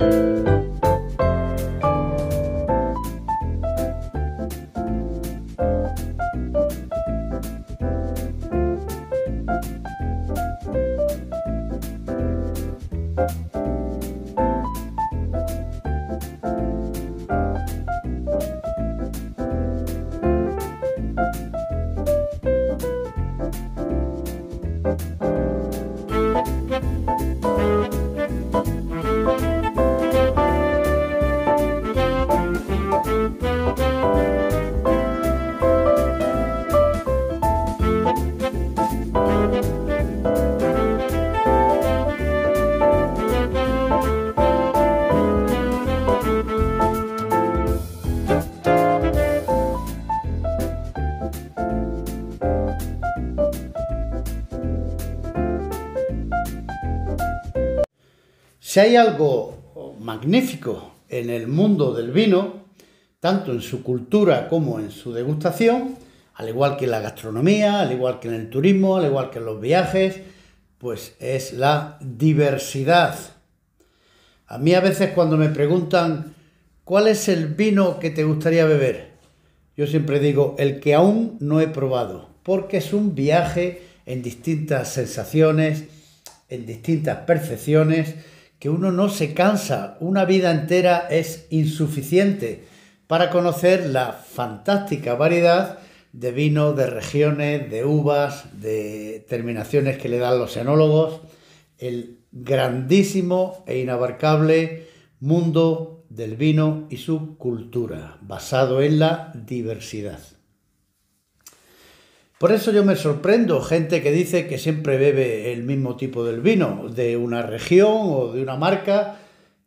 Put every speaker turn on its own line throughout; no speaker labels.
Música Hay algo magnífico en el mundo del vino, tanto en su cultura como en su degustación, al igual que en la gastronomía, al igual que en el turismo, al igual que en los viajes, pues es la diversidad. A mí a veces cuando me preguntan cuál es el vino que te gustaría beber, yo siempre digo el que aún no he probado, porque es un viaje en distintas sensaciones, en distintas percepciones, que uno no se cansa, una vida entera es insuficiente para conocer la fantástica variedad de vinos, de regiones, de uvas, de terminaciones que le dan los enólogos, el grandísimo e inabarcable mundo del vino y su cultura, basado en la diversidad. Por eso yo me sorprendo, gente que dice que siempre bebe el mismo tipo del vino, de una región o de una marca.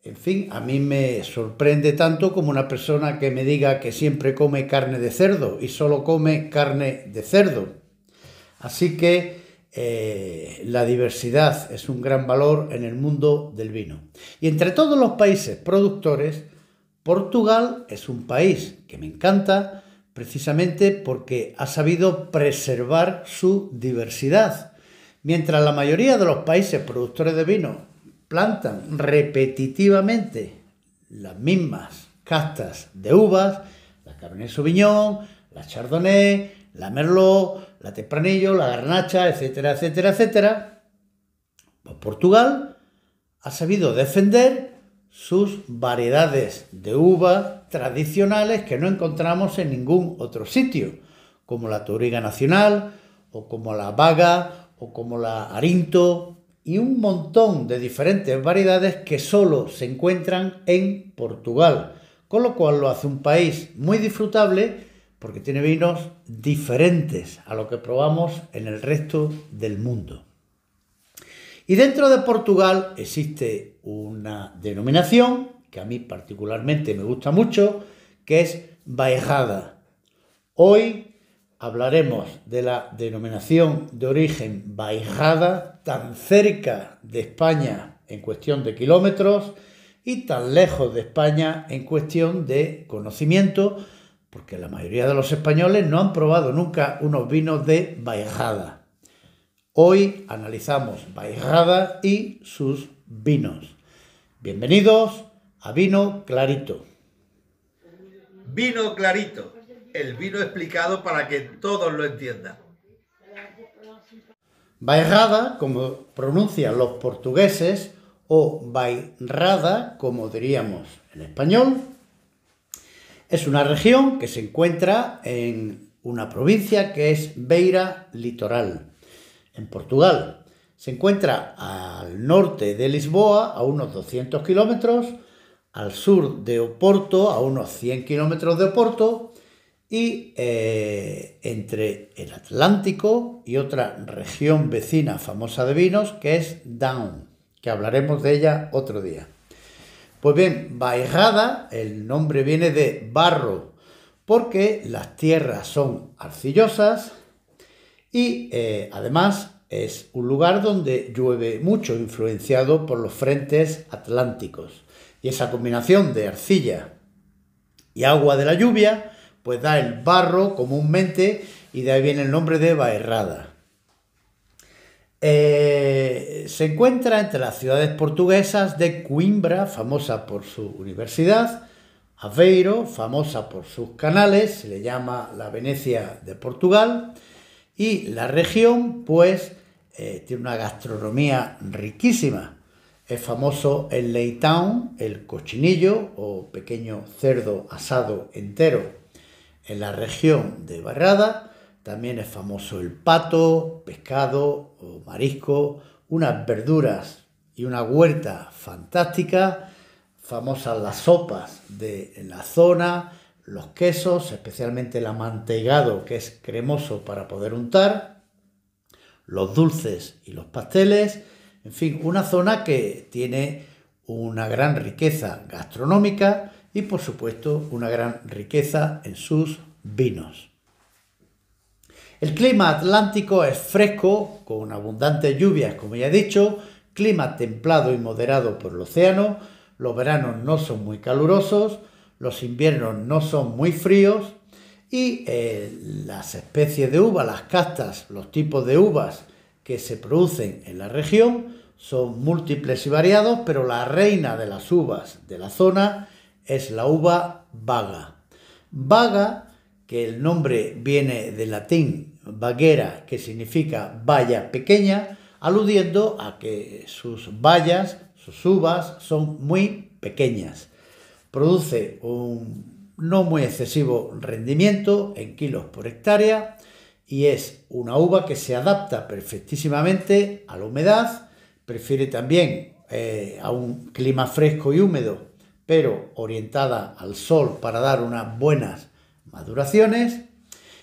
En fin, a mí me sorprende tanto como una persona que me diga que siempre come carne de cerdo y solo come carne de cerdo. Así que eh, la diversidad es un gran valor en el mundo del vino. Y entre todos los países productores, Portugal es un país que me encanta, precisamente porque ha sabido preservar su diversidad. Mientras la mayoría de los países productores de vino plantan repetitivamente las mismas castas de uvas, la Cabernet Sauvignon, la Chardonnay, la Merlot, la Tempranillo, la Garnacha, etcétera, etcétera, etcétera, pues Portugal ha sabido defender sus variedades de uva tradicionales que no encontramos en ningún otro sitio, como la Toriga Nacional, o como la Vaga, o como la Arinto, y un montón de diferentes variedades que solo se encuentran en Portugal, con lo cual lo hace un país muy disfrutable porque tiene vinos diferentes a lo que probamos en el resto del mundo. Y dentro de Portugal existe una denominación que a mí particularmente me gusta mucho, que es Baejada. Hoy hablaremos de la denominación de origen Baejada, tan cerca de España en cuestión de kilómetros y tan lejos de España en cuestión de conocimiento, porque la mayoría de los españoles no han probado nunca unos vinos de Baejada. Hoy analizamos Bairrada y sus vinos. Bienvenidos a Vino Clarito.
Vino Clarito, el vino explicado para que todos lo entiendan.
Bairrada, como pronuncian los portugueses, o Bairrada, como diríamos en español, es una región que se encuentra en una provincia que es Beira Litoral en Portugal. Se encuentra al norte de Lisboa, a unos 200 kilómetros, al sur de Oporto, a unos 100 kilómetros de Oporto, y eh, entre el Atlántico y otra región vecina famosa de vinos, que es Down, que hablaremos de ella otro día. Pues bien, Bairrada, el nombre viene de barro, porque las tierras son arcillosas, y eh, además es un lugar donde llueve mucho, influenciado por los frentes atlánticos. Y esa combinación de arcilla y agua de la lluvia, pues da el barro comúnmente y de ahí viene el nombre de Baerrada. Eh, se encuentra entre las ciudades portuguesas de Coimbra, famosa por su universidad, Aveiro, famosa por sus canales, se le llama la Venecia de Portugal, y la región, pues, eh, tiene una gastronomía riquísima. Es famoso el leitão, el cochinillo o pequeño cerdo asado entero. En la región de Barrada también es famoso el pato, pescado o marisco, unas verduras y una huerta fantástica, famosas las sopas de la zona, los quesos, especialmente el amanteigado que es cremoso para poder untar, los dulces y los pasteles, en fin, una zona que tiene una gran riqueza gastronómica y por supuesto una gran riqueza en sus vinos. El clima atlántico es fresco, con abundantes lluvias, como ya he dicho, clima templado y moderado por el océano, los veranos no son muy calurosos, los inviernos no son muy fríos y eh, las especies de uva, las castas, los tipos de uvas que se producen en la región son múltiples y variados, pero la reina de las uvas de la zona es la uva vaga. Vaga, que el nombre viene del latín vaguera, que significa valla pequeña, aludiendo a que sus bayas, sus uvas, son muy pequeñas. Produce un no muy excesivo rendimiento en kilos por hectárea y es una uva que se adapta perfectísimamente a la humedad, prefiere también eh, a un clima fresco y húmedo, pero orientada al sol para dar unas buenas maduraciones.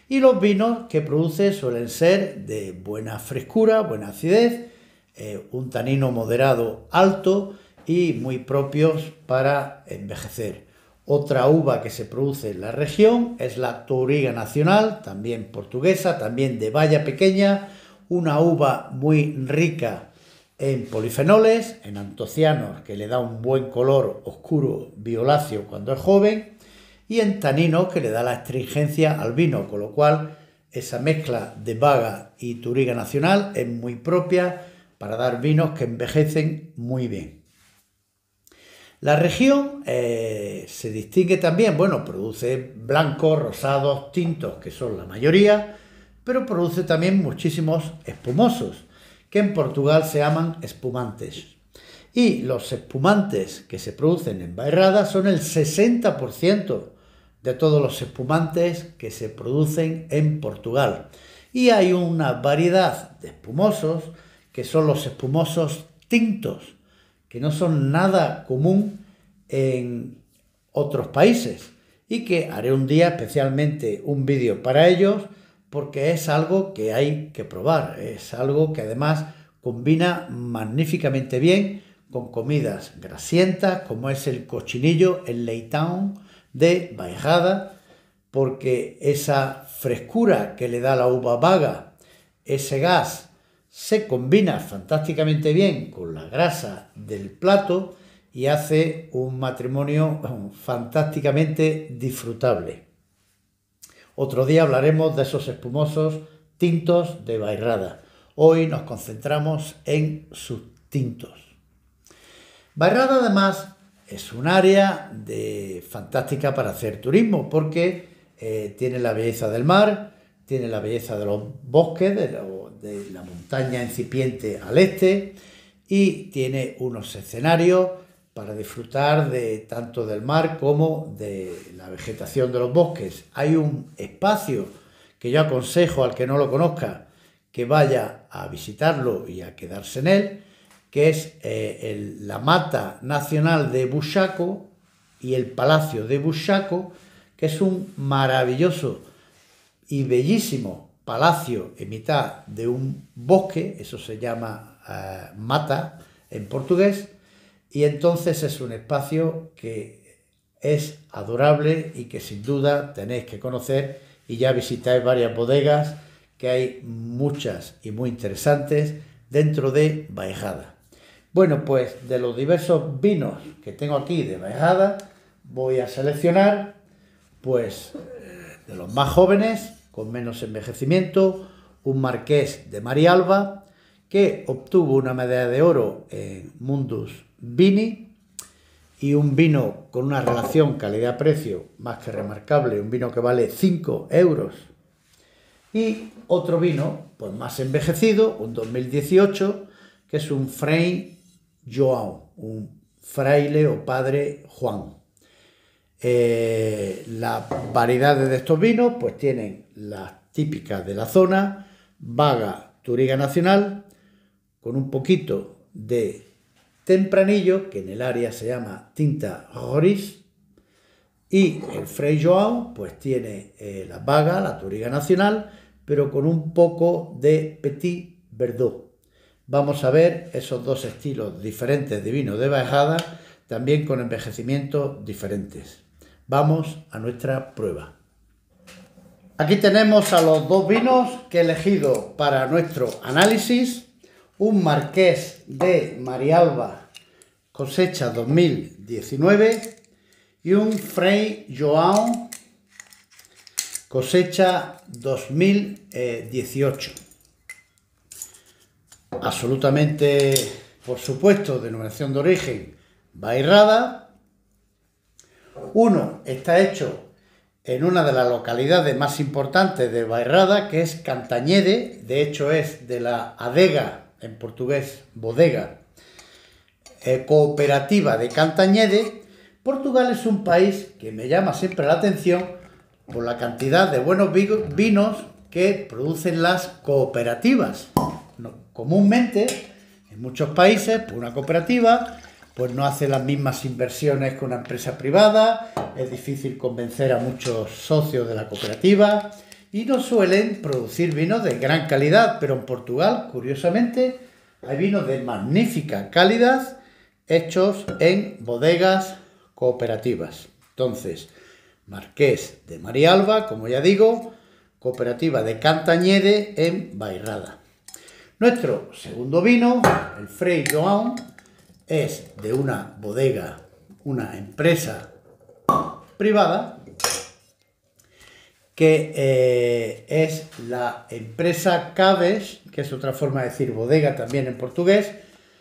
Y los vinos que produce suelen ser de buena frescura, buena acidez, eh, un tanino moderado alto y muy propios para envejecer. Otra uva que se produce en la región es la Touriga Nacional, también portuguesa, también de valla pequeña, una uva muy rica en polifenoles, en antocianos, que le da un buen color oscuro violáceo cuando es joven, y en taninos, que le da la astringencia al vino, con lo cual esa mezcla de vaga y Touriga Nacional es muy propia para dar vinos que envejecen muy bien. La región eh, se distingue también, bueno, produce blancos, rosados, tintos, que son la mayoría, pero produce también muchísimos espumosos, que en Portugal se llaman espumantes. Y los espumantes que se producen en Bairrada son el 60% de todos los espumantes que se producen en Portugal. Y hay una variedad de espumosos que son los espumosos tintos que no son nada común en otros países y que haré un día especialmente un vídeo para ellos porque es algo que hay que probar, es algo que además combina magníficamente bien con comidas grasientas como es el cochinillo, el leitão de Baijada, porque esa frescura que le da la uva vaga, ese gas se combina fantásticamente bien con la grasa del plato y hace un matrimonio fantásticamente disfrutable. Otro día hablaremos de esos espumosos tintos de Bairrada. Hoy nos concentramos en sus tintos. Bairrada además es un área de, fantástica para hacer turismo porque eh, tiene la belleza del mar, tiene la belleza de los bosques, de, de la montaña incipiente al este y tiene unos escenarios para disfrutar de tanto del mar como de la vegetación de los bosques. Hay un espacio que yo aconsejo al que no lo conozca que vaya a visitarlo y a quedarse en él, que es eh, la Mata Nacional de Bushaco y el Palacio de Bushaco, que es un maravilloso y bellísimo palacio en mitad de un bosque, eso se llama eh, mata en portugués, y entonces es un espacio que es adorable y que sin duda tenéis que conocer y ya visitáis varias bodegas que hay muchas y muy interesantes dentro de Baejada. Bueno, pues de los diversos vinos que tengo aquí de Baejada voy a seleccionar pues de los más jóvenes con menos envejecimiento, un marqués de Marialba que obtuvo una medalla de oro en Mundus Vini y un vino con una relación calidad-precio más que remarcable, un vino que vale 5 euros. Y otro vino, pues más envejecido, un 2018, que es un Fray João, un fraile o padre Juan. Eh, las variedades de estos vinos, pues tienen las típicas de la zona, Vaga Turiga Nacional, con un poquito de tempranillo, que en el área se llama tinta Roris, y el Frey Joao, pues tiene eh, la vaga, la Turiga Nacional, pero con un poco de Petit Verdot. Vamos a ver esos dos estilos diferentes de vino de bajada, también con envejecimientos diferentes. Vamos a nuestra prueba. Aquí tenemos a los dos vinos que he elegido para nuestro análisis. Un Marqués de Marialba cosecha 2019 y un Frey Joao cosecha 2018. Absolutamente, por supuesto, denominación de origen Bairrada. Uno está hecho en una de las localidades más importantes de Bairrada, que es Cantañede, de hecho es de la adega, en portugués bodega, eh, cooperativa de Cantañede. Portugal es un país que me llama siempre la atención por la cantidad de buenos vinos que producen las cooperativas. comúnmente, en muchos países, por una cooperativa pues no hace las mismas inversiones que una empresa privada, es difícil convencer a muchos socios de la cooperativa y no suelen producir vinos de gran calidad, pero en Portugal, curiosamente, hay vinos de magnífica calidad hechos en bodegas cooperativas. Entonces, Marqués de Marialba, como ya digo, cooperativa de Cantañede en Bairrada. Nuestro segundo vino, el Frei João, es de una bodega, una empresa privada, que eh, es la empresa Caves, que es otra forma de decir bodega también en portugués,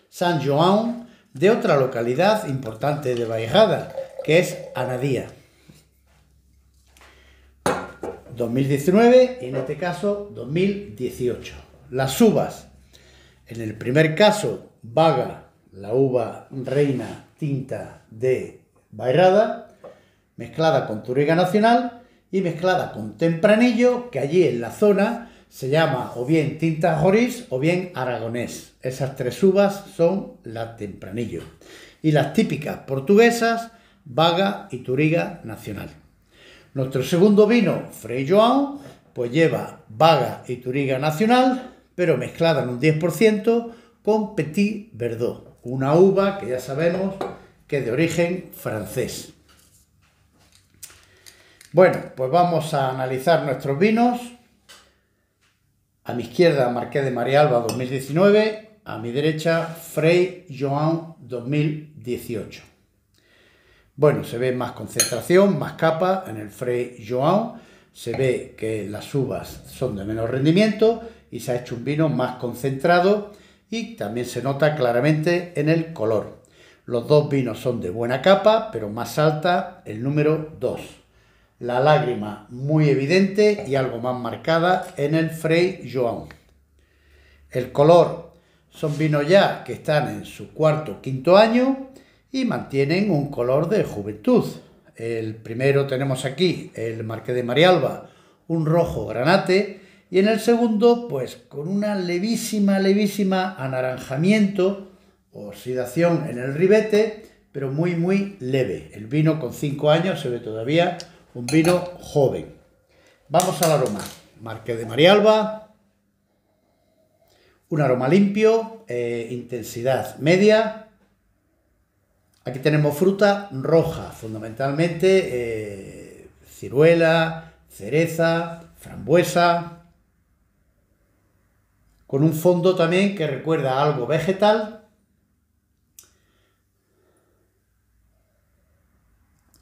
San João, de otra localidad importante de Baijada, que es Anadía. 2019 y en este caso 2018. Las uvas, en el primer caso, Vaga la uva reina tinta de Bairrada, mezclada con Turiga Nacional y mezclada con Tempranillo, que allí en la zona se llama o bien tinta Joris o bien aragonés. Esas tres uvas son la Tempranillo. Y las típicas portuguesas, Vaga y Turiga Nacional. Nuestro segundo vino, Frei João, pues lleva Vaga y Turiga Nacional, pero mezclada en un 10% con Petit Verdot una uva que ya sabemos que es de origen francés. Bueno, pues vamos a analizar nuestros vinos. A mi izquierda, Marqués de Marialba 2019. A mi derecha, Frey Joan 2018. Bueno, se ve más concentración, más capa en el Frey Joan. Se ve que las uvas son de menor rendimiento y se ha hecho un vino más concentrado y también se nota claramente en el color. Los dos vinos son de buena capa, pero más alta el número 2. La lágrima muy evidente y algo más marcada en el Frey Joan. El color son vinos ya que están en su cuarto o quinto año y mantienen un color de juventud. El primero tenemos aquí el Marqués de Marialba, un rojo granate y en el segundo, pues con una levísima, levísima anaranjamiento, oxidación en el ribete, pero muy, muy leve. El vino con 5 años se ve todavía un vino joven. Vamos al aroma. Marque de Marialba. Un aroma limpio, eh, intensidad media. Aquí tenemos fruta roja, fundamentalmente eh, ciruela, cereza, frambuesa, con un fondo también que recuerda algo vegetal,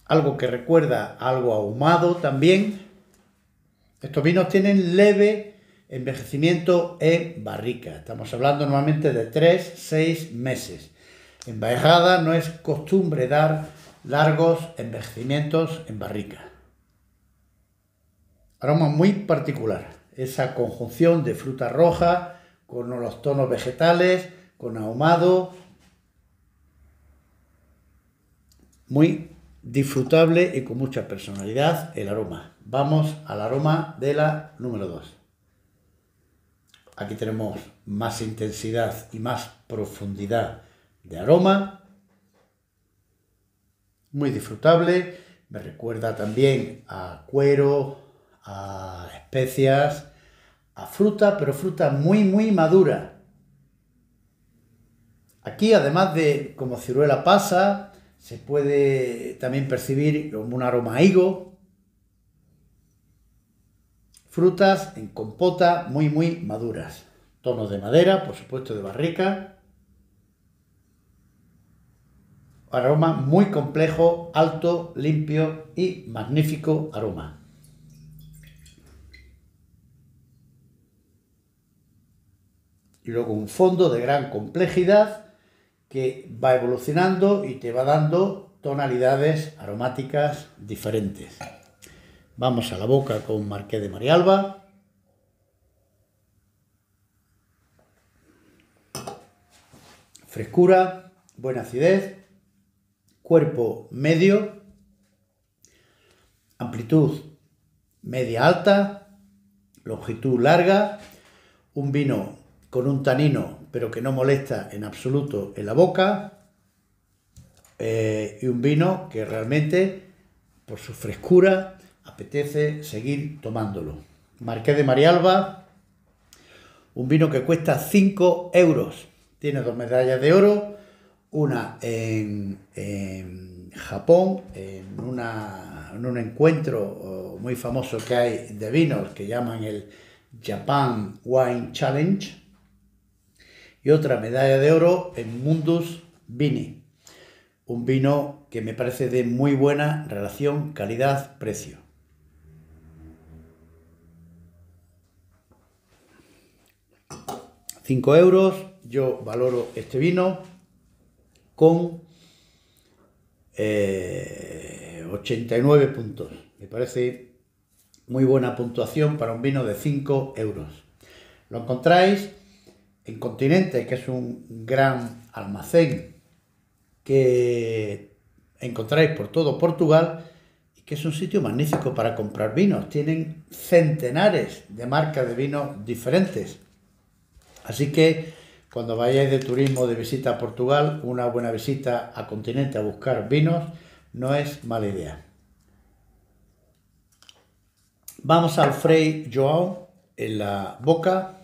algo que recuerda algo ahumado también. Estos vinos tienen leve envejecimiento en barrica. Estamos hablando normalmente de 3-6 meses. En Bajada no es costumbre dar largos envejecimientos en barrica. Aroma muy particular, esa conjunción de fruta roja con los tonos vegetales, con ahumado, muy disfrutable y con mucha personalidad el aroma. Vamos al aroma de la número 2. Aquí tenemos más intensidad y más profundidad de aroma. Muy disfrutable. Me recuerda también a cuero, a especias, a fruta, pero fruta muy, muy madura. Aquí, además de como ciruela pasa, se puede también percibir un aroma a higo. Frutas en compota muy, muy maduras. Tonos de madera, por supuesto de barrica. Aroma muy complejo, alto, limpio y magnífico aroma. Y luego un fondo de gran complejidad que va evolucionando y te va dando tonalidades aromáticas diferentes. Vamos a la boca con Marqués de Marialba. Frescura, buena acidez, cuerpo medio, amplitud media alta, longitud larga, un vino con un tanino pero que no molesta en absoluto en la boca, eh, y un vino que realmente, por su frescura, apetece seguir tomándolo. Marqués de Marialba, un vino que cuesta 5 euros. Tiene dos medallas de oro, una en, Japón, en, en un encuentro muy famoso que hay de vinos que llaman el Japan Wine Challenge, y otra medalla de oro en Mundus Vini, un vino que me parece de muy buena relación calidad-precio. Cinco euros, yo valoro este vino con 89 eh, puntos. Me parece muy buena puntuación para un vino de 5 euros. Lo encontráis en Continente, que es un gran almacén que encontráis por todo Portugal y que es un sitio magnífico para comprar vinos. Tienen centenares de marcas de vinos diferentes. Así que cuando vayáis de turismo de visita a Portugal, una buena visita a Continente a buscar vinos no es mala idea. Vamos al Frei João en la boca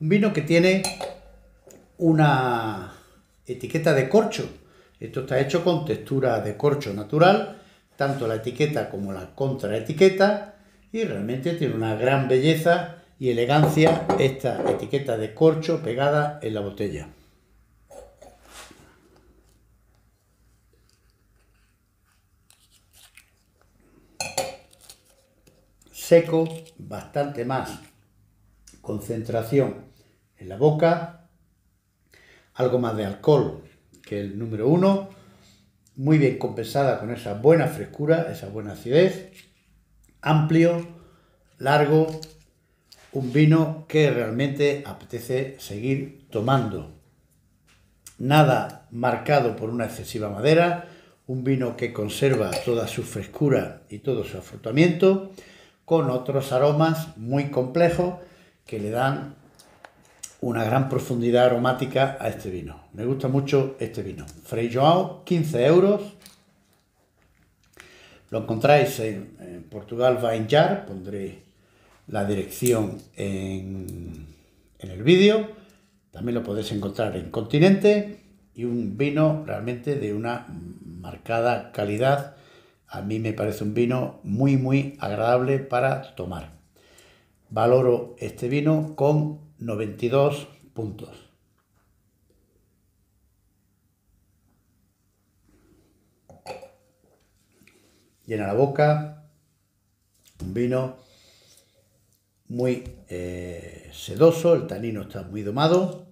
un vino que tiene una etiqueta de corcho. Esto está hecho con textura de corcho natural, tanto la etiqueta como la contraetiqueta, y realmente tiene una gran belleza y elegancia esta etiqueta de corcho pegada en la botella. Seco, bastante más concentración en la boca, algo más de alcohol que el número uno, muy bien compensada con esa buena frescura, esa buena acidez, amplio, largo, un vino que realmente apetece seguir tomando. Nada marcado por una excesiva madera, un vino que conserva toda su frescura y todo su afrutamiento, con otros aromas muy complejos que le dan una gran profundidad aromática a este vino. Me gusta mucho este vino. Frei Joao, 15 euros. Lo encontráis en, Portugal Vine Jar, pondré la dirección en, en el vídeo. También lo podéis encontrar en Continente y un vino realmente de una marcada calidad. A mí me parece un vino muy, muy agradable para tomar. Valoro este vino con 92 puntos. Llena la boca, un vino muy eh, sedoso, el tanino está muy domado,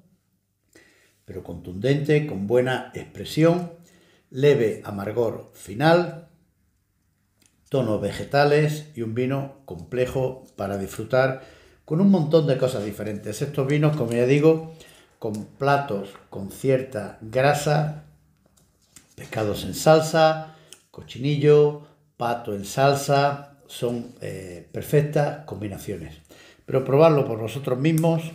pero contundente, con buena expresión, leve amargor final, tonos vegetales y un vino complejo para disfrutar con un montón de cosas diferentes. Estos vinos, como ya digo, con platos con cierta grasa, pescados en salsa, cochinillo, pato en salsa, son eh, perfectas combinaciones. Pero probarlo por vosotros mismos,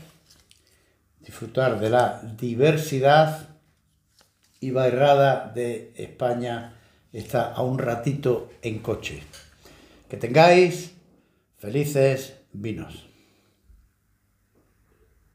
disfrutar de la diversidad y bairrada de España está a un ratito en coche. Que tengáis felices vinos.